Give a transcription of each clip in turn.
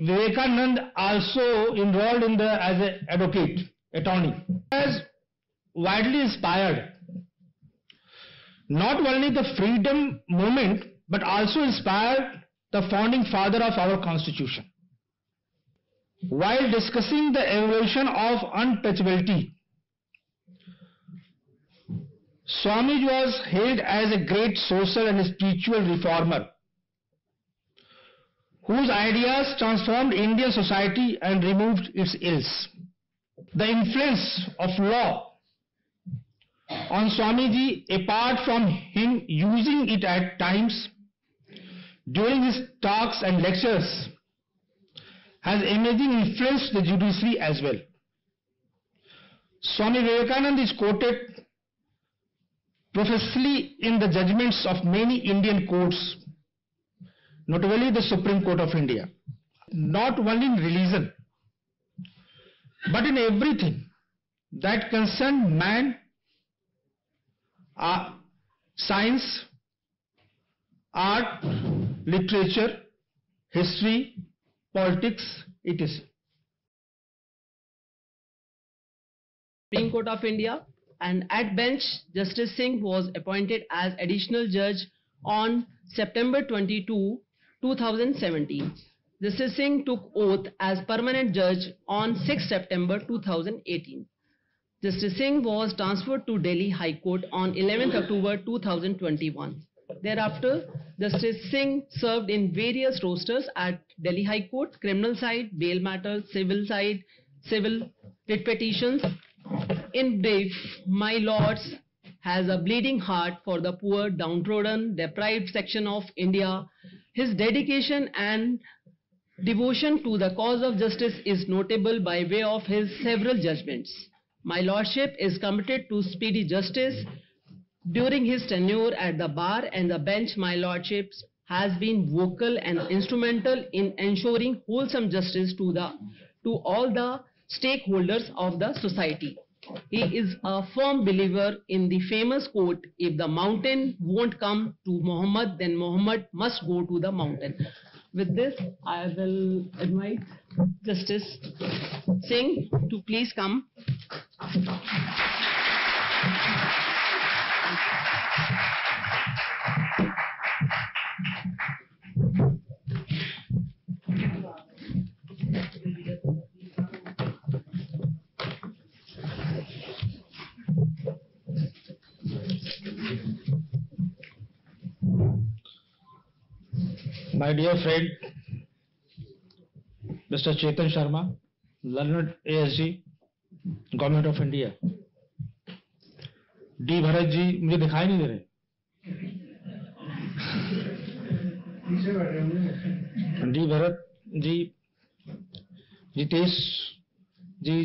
Vivekanand also enrolled in the as an advocate, attorney. Has widely inspired not only the freedom movement but also inspired the founding father of our constitution. While discussing the evolution of untouchability, Swamiji was hailed as a great social and spiritual reformer whose ideas transformed Indian society and removed its ills. The influence of law on Swamiji, apart from him using it at times during his talks and lectures, has amazing influenced the judiciary as well. Swami Vivekananda is quoted profusely in the judgments of many Indian courts, notably the Supreme Court of India. Not only in religion, but in everything that concern man, uh, science, art, literature, history, politics, it is. Supreme Court of India and at bench Justice Singh was appointed as additional judge on September 22, 2017. Justice Singh took oath as permanent judge on 6 September 2018. Justice Singh was transferred to Delhi High Court on 11 October 2021. Thereafter, Justice Singh served in various rosters at Delhi High Court, criminal side, bail matters, civil side, civil writ petitions. In brief, my lords has a bleeding heart for the poor, downtrodden, deprived section of India. His dedication and devotion to the cause of justice is notable by way of his several judgments. My lordship is committed to speedy justice. During his tenure at the bar and the bench, my lordship has been vocal and instrumental in ensuring wholesome justice to the to all the stakeholders of the society. He is a firm believer in the famous quote, if the mountain won't come to Muhammad, then Muhammad must go to the mountain. With this, I will invite Justice Singh to please come. My dear friend, Mr. Chetan Sharma, learned ASG, Government of India. D Bharat ji मुझे दिखाई नहीं रहे D Bharat ji Jitesh ji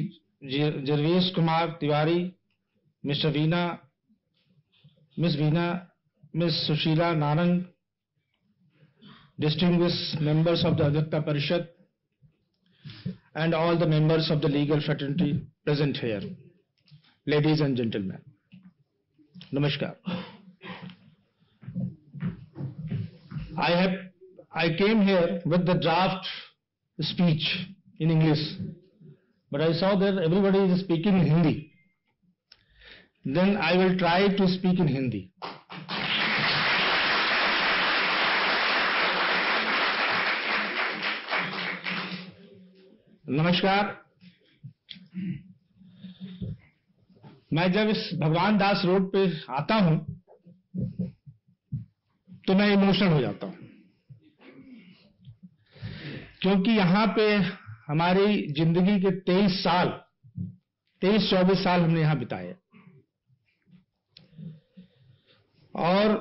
ji- Jarvesh Kumar Tiwari mister Veena miss Veena miss Sushila Narang distinguished members of the Adhivakta Parishad and all the members of the legal fraternity present here, ladies and gentlemen. Namaskar. I have I came here with the draft speech in English, but I saw that everybody is speaking in Hindi. Then I will try to speak in Hindi. नमस्कार। मैं जब इस भगवान दास road पे आता हूँ तो मैं इमोशनल हो जाता हूँ। क्योंकि यहाँ पे हमारी ज़िंदगी के तेईस साल, तेईस चौबीस साल हमने यहाँ बिताए। और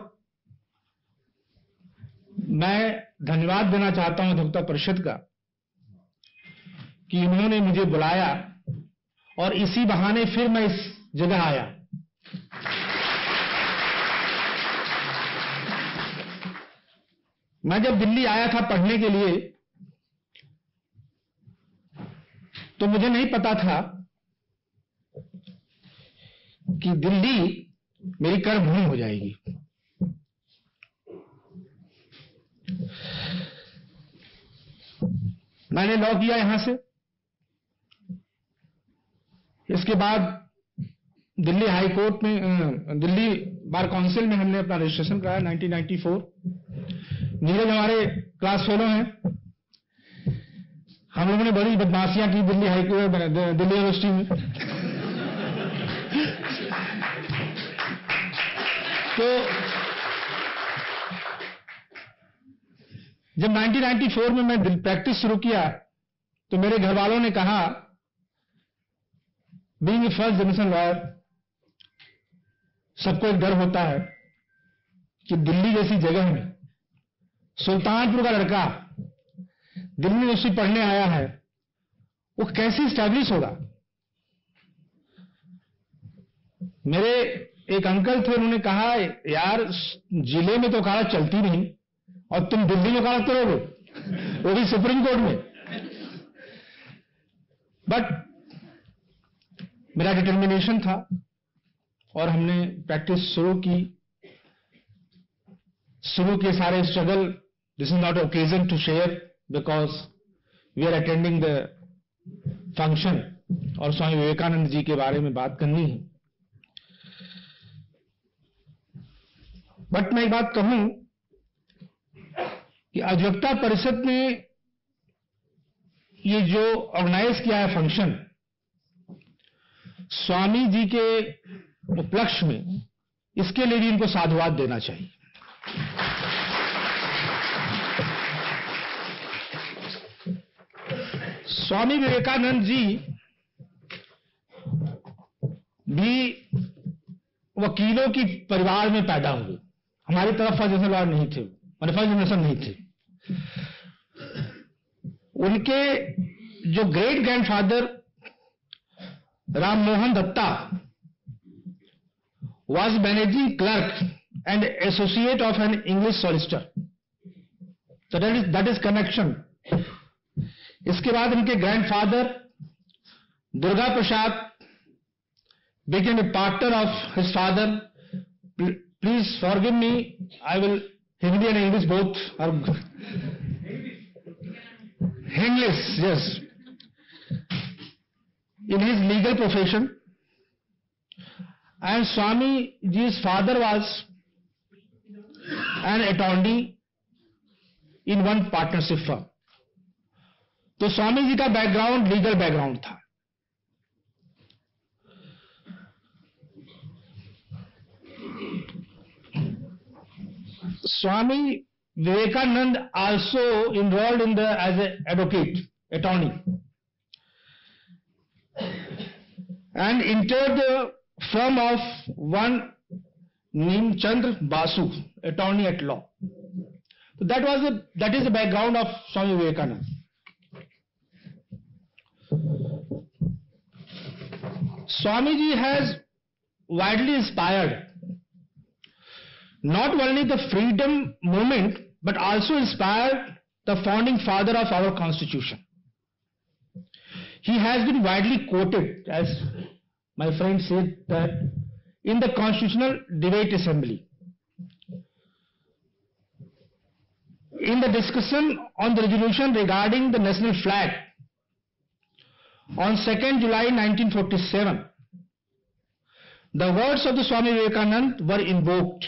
मैं धन्यवाद देना चाहता हूँ अधिवक्ता परिषद का कि इन्होंने मुझे बुलाया और इसी बहाने फिर मैं इस जगह आया। मैं जब दिल्ली आया था पढ़ने के लिए तो मुझे नहीं पता था कि दिल्ली मेरी कर्मभूमि हो जाएगी। मैंने लॉ किया यहाँ से। इसके बाद दिल्ली हाई कोर्ट में दिल्ली बार काउंसिल में हमने अपना रजिस्ट्रेशन कराया 1994 नीरज, हमारे क्लास फेलो हैं। हम लोगों ने बड़ी बदमाशियाँ की Delhi high court Delhi university में। तो जब 1994 में मैं प्रैक्टिस शुरू किया तो मेरे घर वालों ने कहा being a first generation lawyer सबको एक डर होता है कि दिल्ली जैसी जगह में सुल्तानपुर का लड़का दिल्ली यूनिवर्सिटी पढ़ने आया है, वो कैसे स्टैब्लिश होगा? मेरे एक अंकल थे, उन्होंने कहा, यार, ज़िले में तो वकालत चलती नहीं, और तुम दिल्ली में वकालत करोगे? वो भी सुप्रीम कोर्ट में। बट मेरा डिटर्मिनेशन था और हमने प्रैक्टिस शुरू की। शुरू के सारे struggle this is not occasion to share because we are attending the function और स्वामी विवेकानंद जी के बारे में बात करनी है। बट मैं एक बात कहूँ कि अधिवक्ता परिषद ने ये जो ऑर्गेनाइज किया है फ़ंक्शन स्वामी जी के उपलक्ष्य में इसके लिए भी इनको साधुवाद देना चाहिए। स्वामी विवेकानंद जी भी वकीलों की परिवार में पैदा हुए। हमारी तरफ़ फ़र्स्ट जनरेशन लॉयर नहीं थे, मैंने फ़र्स्ट जनरेशन नहीं थे। उनके जो great grandfather Mohan Datta was managing clerk and associate of an English solicitor. So that is that is connection. इसके बाद इनके grandfather Durga Prasad became a partner of his father. Please forgive me. I will Hindi and English both are English, yes. In his legal profession, and Swami ji's father was an attorney in one partnership firm. तो स्वामी जी का background legal background था Swami Vivekanand also enrolled in the as an advocate, attorney, And entered the uh, firm of one named Chandra Basu, attorney at law. So that was the that is the background of Swami Vivekanand. Swamiji has widely inspired not only the freedom movement but also inspired the founding father of our constitution. He has been widely quoted as my friend said that in the constitutional debate assembly. In the discussion on the resolution regarding the national flag on 2nd July 1947, the words of the Swami Vivekanand were invoked.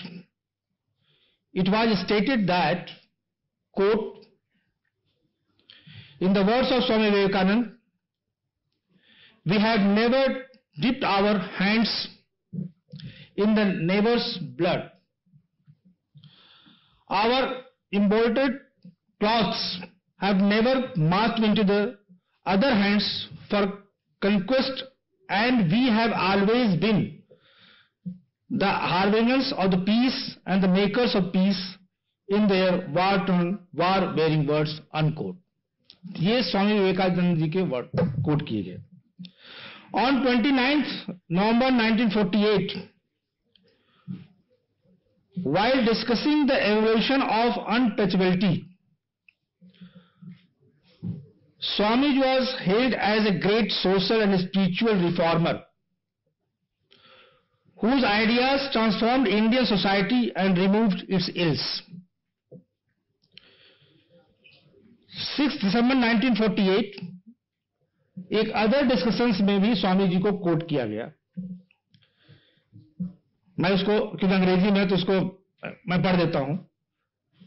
It was stated that, quote, in the words of Swami Vivekanand, we have never dipped our hands in the neighbor's blood. Our embroidered cloths have never marched into the other hands for conquest and we have always been the harbingers of the peace and the makers of peace in their war-torn, war-bearing words, unquote. ये स्वामी विवेकानंद जी के word coat किए गए on 29th November 1948, while discussing the evolution of untouchability, Swami was hailed as a great social and spiritual reformer whose ideas transformed Indian society and removed its ills. 6 December 1948 एक other discussion में भी स्वामी जी को coat किया गया। मैं उसको क्योंकि अंग्रेज़ी में तो उसको मैं पढ़ देता हूँ।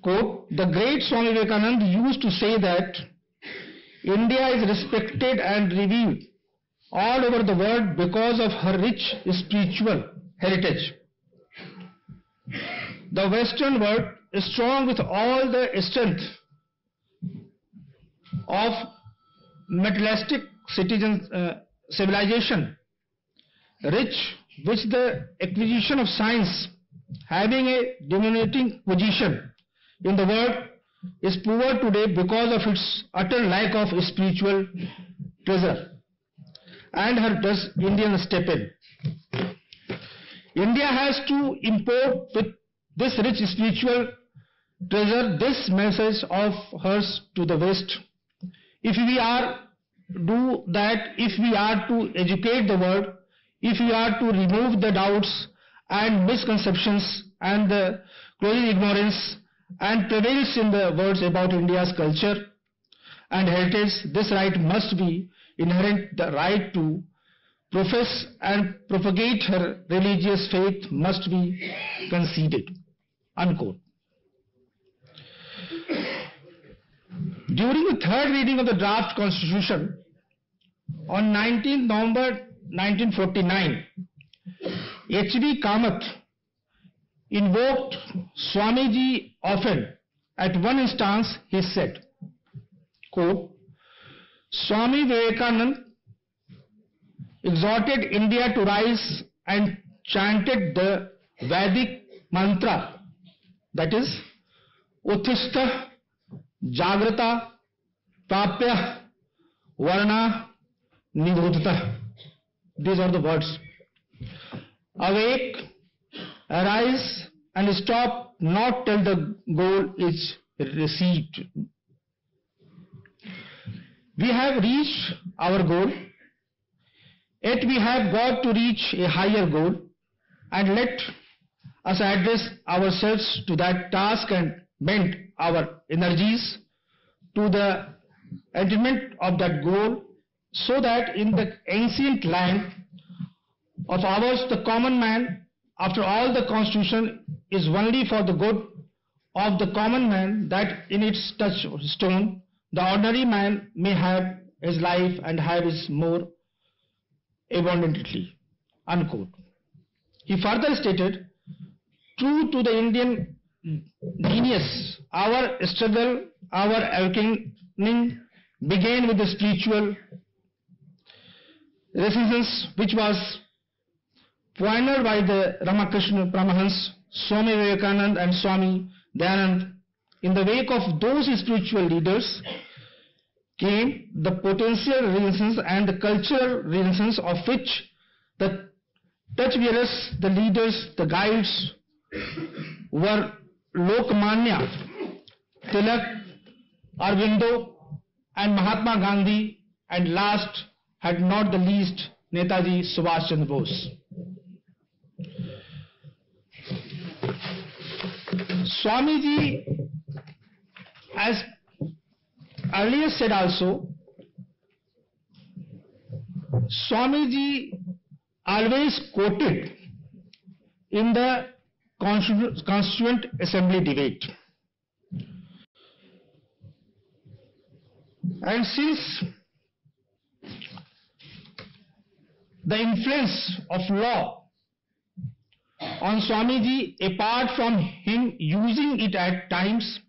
को the great Swami Vivekananda use to say that India is respected and review all over the world because of her rich spiritual heritage the western world strong with all the strength of materialistic citizen uh, civilization, rich which the acquisition of science having a dominating position in the world is poor today because of its utter lack of spiritual treasure and her does Indian step in. India has to import with this rich spiritual treasure this message of hers to the West. If we are do that, if we are to educate the world, if we are to remove the doubts and misconceptions and the growing ignorance and prevails in the words about India's culture and heritage, this right must be inherent the right to profess and propagate her religious faith must be conceded. Unquote. During the third reading of the draft constitution on 19 November 1949, H.V. Kamath invoked Swamiji often. At one instance, he said, quote, Swami Vivekanand exhorted India to rise and chanted the Vedic mantra that is Uttista Jagrata Prapya Varna Nibhutata. These are the words. Awake, arise and stop not till the goal is received. We have reached our goal, yet we have got to reach a higher goal and let us address ourselves to that task and bend our energies to the attainment of that goal so that in the ancient land of ours the common man after all the constitution is only for the good of the common man that in its touchstone the ordinary man may have his life and have his more abundantly. Unquote. He further stated, true to the Indian genius, our struggle, our awakening began with the spiritual renaissance which was pioneered by the Ramakrishna Paramahans, Swami Vivekanand and Swami Dayanand. In the wake of those spiritual leaders came the potential renaissance and the cultural renaissance of which the touchbearers, the leaders, the guides were Lokmanya, Tilak, Arvindo and Mahatma Gandhi and last had not the least Netaji Subhash Chandra Bose. Swamiji, as earlier said also, Swamiji always quoted in the Constituent Assembly debate. And since the influence of law on Swamiji, apart from him using it at times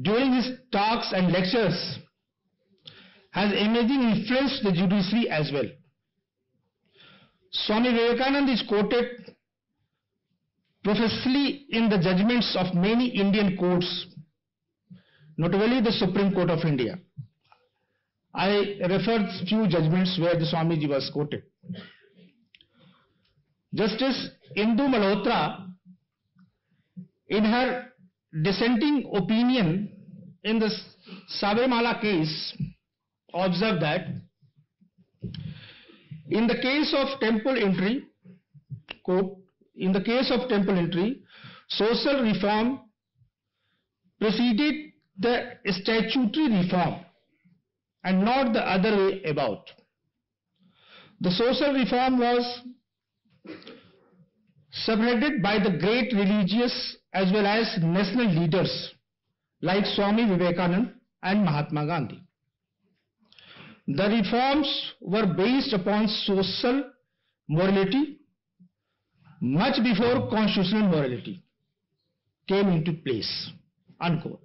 during his talks and lectures, has amazing influenced the judiciary as well. Swami Vivekananda is quoted profusely in the judgments of many Indian courts, notably the Supreme Court of India. I referred few judgments where the Swamiji was quoted. Justice Indu Malhotra, in her dissenting opinion in the Sabarimala case, observed that in the case of temple entry, quote, in the case of temple entry, social reform preceded the statutory reform and not the other way about. The social reform was subheaded by the great religious as well as national leaders like Swami Vivekananda and Mahatma Gandhi. The reforms were based upon social morality much before constitutional morality came into place. Unquote.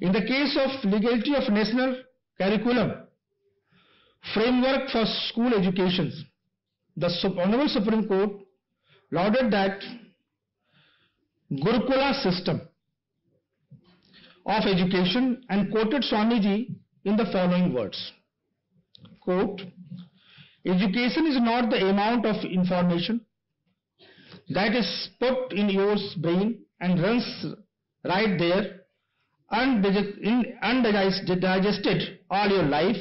In the case of legality of national curriculum, framework for school education, the Honorable Supreme Court lauded that Gurukula system of education and quoted Swamiji in the following words. Quote, education is not the amount of information that is put in your brain and runs right there undigested all your life.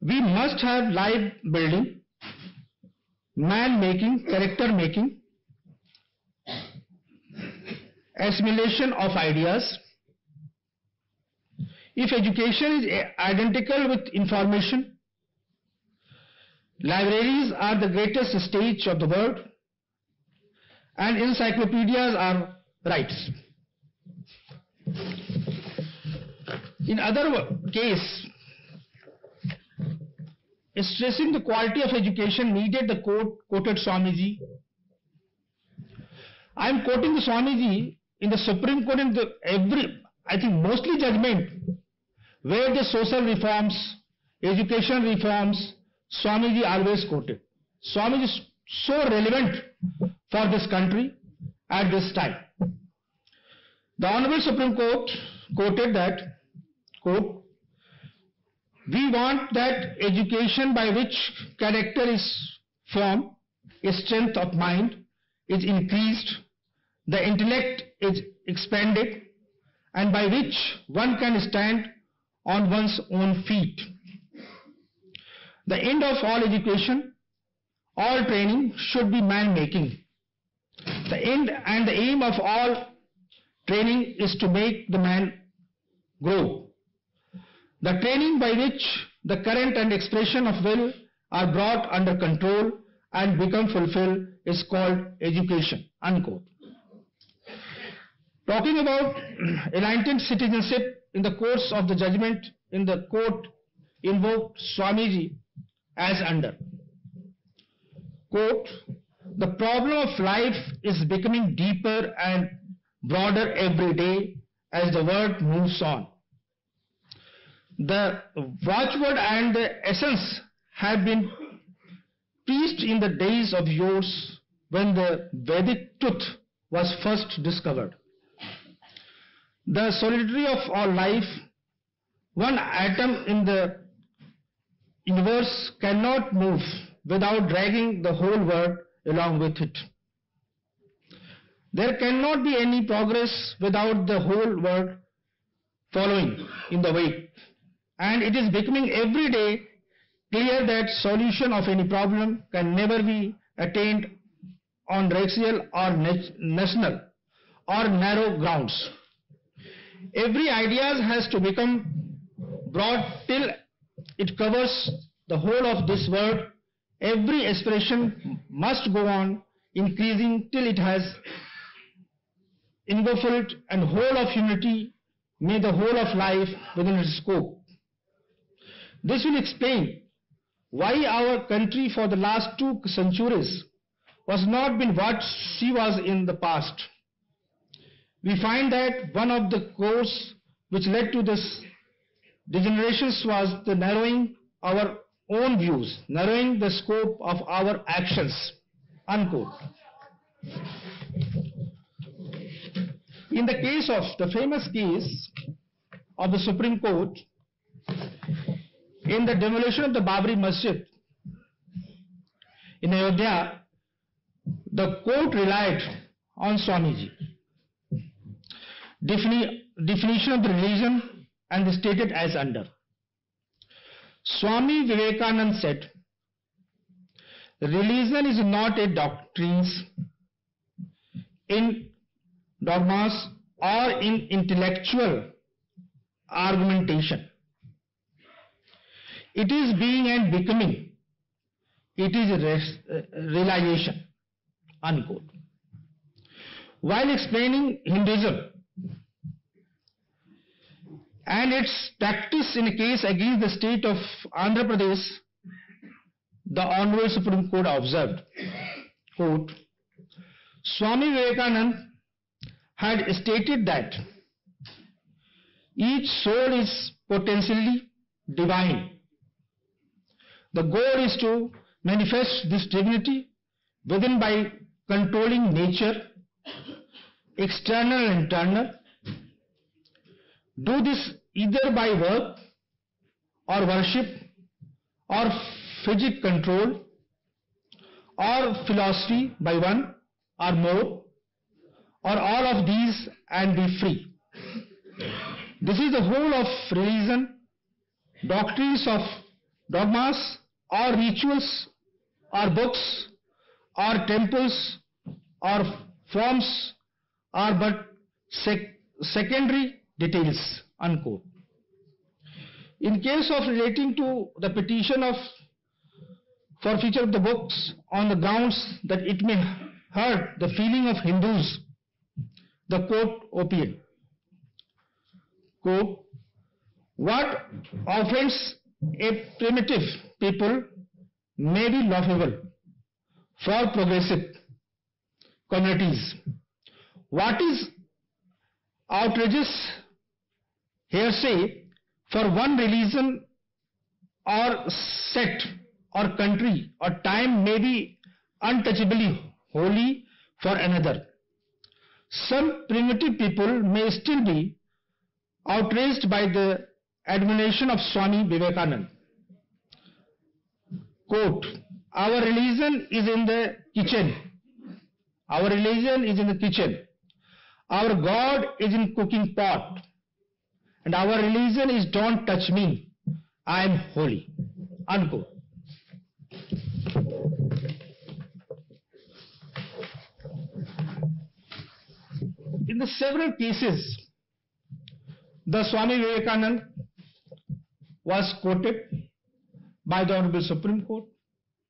We must have life building, man making, character making, assimilation of ideas. If education is identical with information, libraries are the greatest stage of the world and encyclopedias are rights. In other case, stressing the quality of education needed, the quote quoted Swamiji. I am quoting the Swamiji in the Supreme Court in the every, I think mostly judgment, where the social reforms, education reforms, Swamiji always quoted. Swamiji is so relevant for this country at this time. The Honorable Supreme Court quoted that, quote, we want that education by which character is formed, a strength of mind is increased, the intellect is expanded, and by which one can stand on one's own feet. The end of all education, all training should be man-making. The end and the aim of all training is to make the man grow. The training by which the current and expression of will are brought under control and become fulfilled is called education. Unquote. Talking about enlightened citizenship in the course of the judgment in the court invoked Swamiji as under. Quote, the problem of life is becoming deeper and broader every day as the world moves on. The watchword and the essence have been preached in the days of yours when the Vedic truth was first discovered. The solidity of all life, one atom in the universe cannot move without dragging the whole world along with it. There cannot be any progress without the whole world following in the wake. And it is becoming every day clear that solution of any problem can never be attained on racial or national or narrow grounds. Every idea has to become broad till it covers the whole of this world. Every aspiration must go on increasing till it has engulfed and whole of humanity may the whole of life within its scope. This will explain why our country for the last two centuries was not been what she was in the past. We find that one of the causes which led to this degenerations was the narrowing our own views, narrowing the scope of our actions. Unquote. In the case of the famous case of the Supreme Court, in the demolition of the Babri Masjid in Ayodhya, the court relied on Swamiji. Defini definition of the religion and stated as under. Swami Vivekananda said, religion is not a doctrine in dogmas or in intellectual argumentation. It is being and becoming. It is realization. Unquote. While explaining Hinduism and its practice in a case against the state of Andhra Pradesh, the Honorable Supreme Court observed, quote, Swami Vivekananda had stated that each soul is potentially divine. The goal is to manifest this divinity within by controlling nature, external and internal. Do this either by work or worship or physic control or philosophy by one or more or all of these and be free. This is the whole of religion, doctrines of dogmas or rituals or books or temples or forms are but sec- secondary details. Unquote. In case of relating to the petition of forfeiture of the books on the grounds that it may hurt the feeling of Hindus, the court opined. Quote, what offends a primitive people may be laughable for progressive communities. What is outrageous hearsay for one religion or sect or country or time may be untouchably holy for another. Some primitive people may still be outraged by the admonition of Swami Vivekananda. Quote, our religion is in the kitchen. Our religion is in the kitchen. Our God is in cooking pot. And our religion is don't touch me. I am holy. Unquote. In the several cases, the Swami Vivekananda was quoted by the Honorable Supreme Court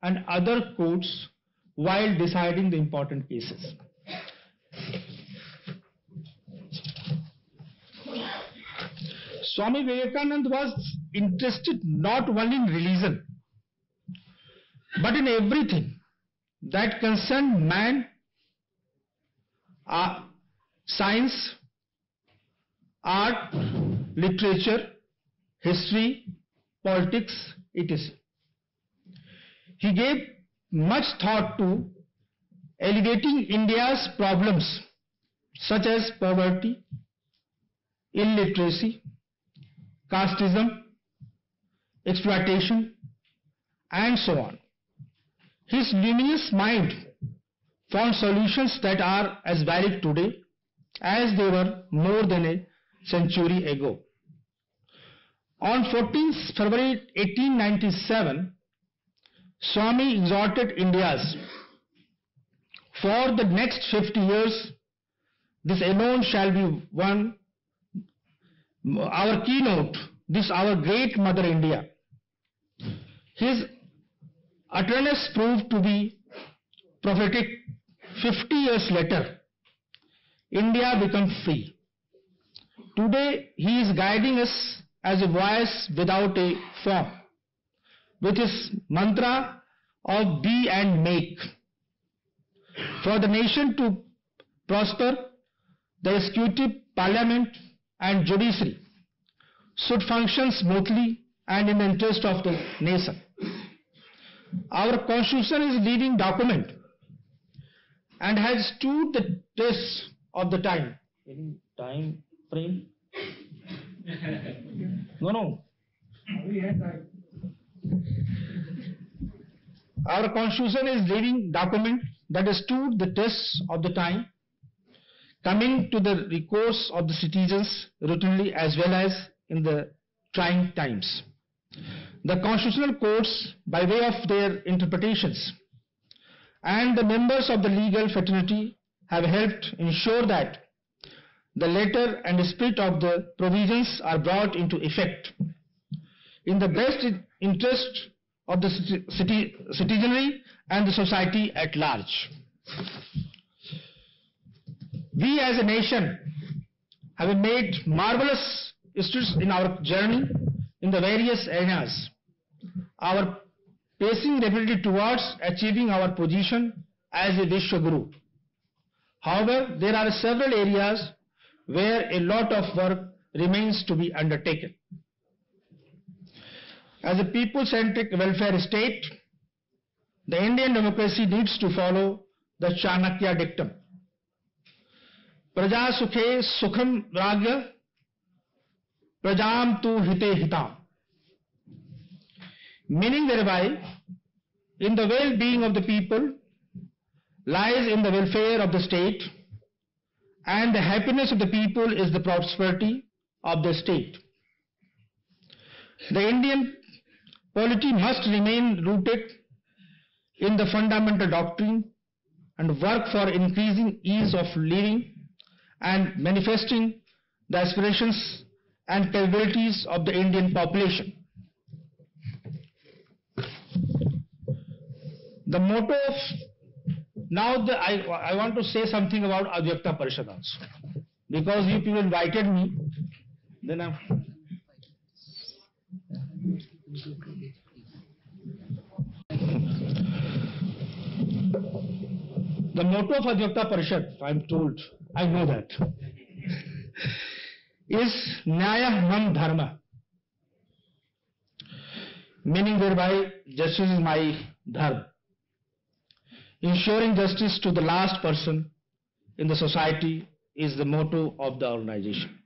and other courts while deciding the important cases. Swami Vivekananda was interested not only in religion but in everything that concerned man, uh, science, art, literature, history, politics, etc. He gave much thought to elevating India's problems such as poverty, illiteracy, casteism, exploitation, and so on. His luminous mind found solutions that are as valid today as they were more than a century ago. On 14th February 1897, Swami exhorted India's for the next 50 years, this alone shall be one, our keynote, this our great mother India. His utterance proved to be prophetic 50 years later. India became free. Today he is guiding us as a voice without a form, with his mantra of be and make. For the nation to prosper, the executive, parliament, and judiciary should function smoothly and in the interest of the nation. Our constitution is a leading document and has stood the test of the time. Any time frame? No, no. Our constitution is living document that has stood the test of the time, coming to the recourse of the citizens routinely as well as in the trying times. The constitutional courts, by way of their interpretations, and the members of the legal fraternity have helped ensure that the letter and spirit of the provisions are brought into effect in the best interest of the citi- citizenry and the society at large. We as a nation have made marvelous strides in our journey in the various areas. Our pacing rapidly towards achieving our position as a Vishwaguru. However, there are several areas where a lot of work remains to be undertaken. As a people-centric welfare state, the Indian democracy needs to follow the Chanakya dictum. Praja sukhe sukham ragya, prajam tu hite hitam. Meaning thereby, in the well-being of the people lies in the welfare of the state and the happiness of the people is the prosperity of the state. The Indian polity must remain rooted in the fundamental doctrine and work for increasing ease of living and manifesting the aspirations and capabilities of the Indian population. The motto of now the, I, I want to say something about Adhivakta Parishad also. Because you people invited me, then I'm. The motto of Adhivakta Parishad, I'm told, I know that, is Nyaya Mam Dharma. Meaning thereby, justice is my dharma. Ensuring justice to the last person in the society is the motto of the organization.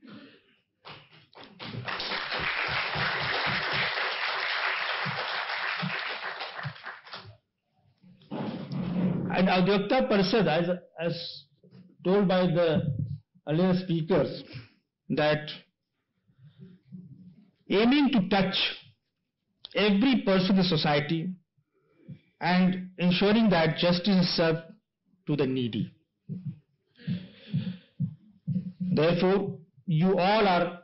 And Adhivakta Parishad, as, as told by the earlier speakers, that aiming to touch every person in society and ensuring that justice is served to the needy. Therefore, you all are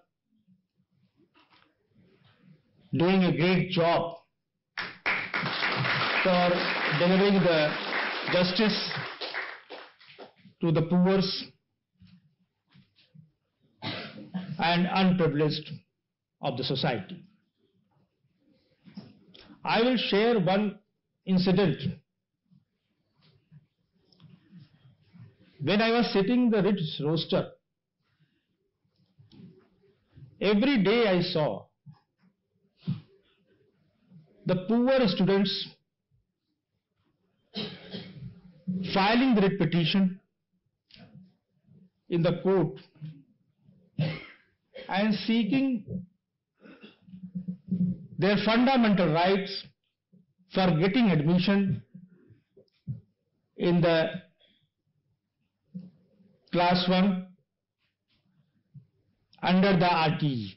doing a great job for delivering the justice to the poor and unprivileged of the society. I will share one incident. When I was sitting the rich roaster, every day I saw the poor students filing the writ petition in the court and seeking their fundamental rights for getting admission in the class 1 under the RTE.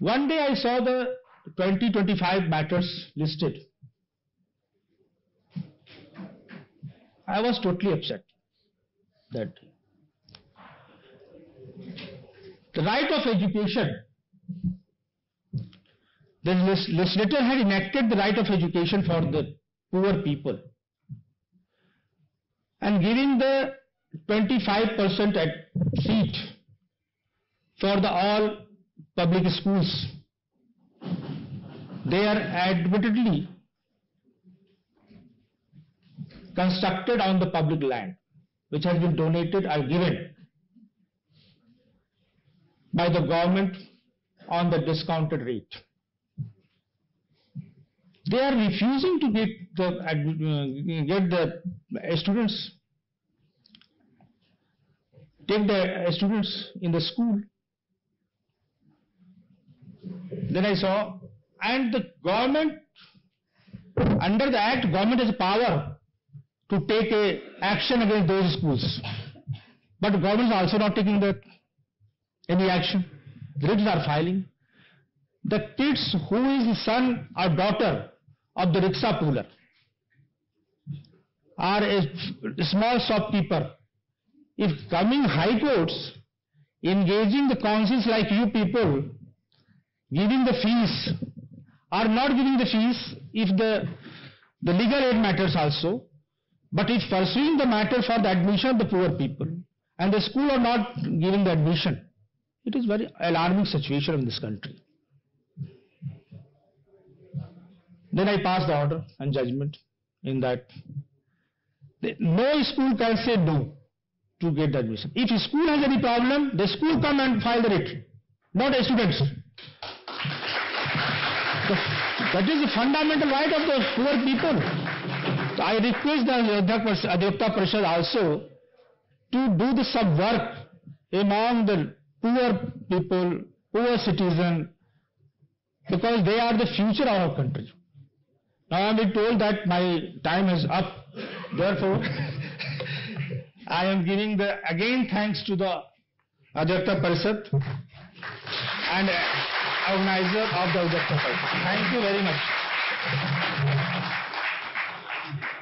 One day I saw the 2025 matters listed. I was totally upset that the right of education the legislature had enacted the right of education for the poor people and giving the 25% at seat for the all public schools. They are admittedly constructed on the public land which has been donated or given by the government on the discounted rate. They are refusing to get the uh, get the students take the students in the school. Then I saw, and the government, under the act, government has power to take a action against those schools. But government is also not taking the any action. Writs are filing. The kids who is the son or daughter of the rickshaw puller or a small shopkeeper, if coming high courts, engaging the councils like you people, giving the fees, or not giving the fees, if the, the legal aid matters also, but if pursuing the matter for the admission of the poor people, and the school are not giving the admission, it is very alarming situation in this country. Then I pass the order and judgment in that no school can say no to get the admission. If a school has any problem, the school come and file the writ, not the students. That is the fundamental right of the poor people. I request the uh, Adhivakta Adhivakta Parishad uh, also to do the some work among the poor people, poor citizen, because they are the future of our country. Now I am told that my time is up. Therefore, I am giving the again thanks to the uh, Adhivakta Parishad and uh, organizer of the Adhivakta Parishad. Thank you very much. Thank you.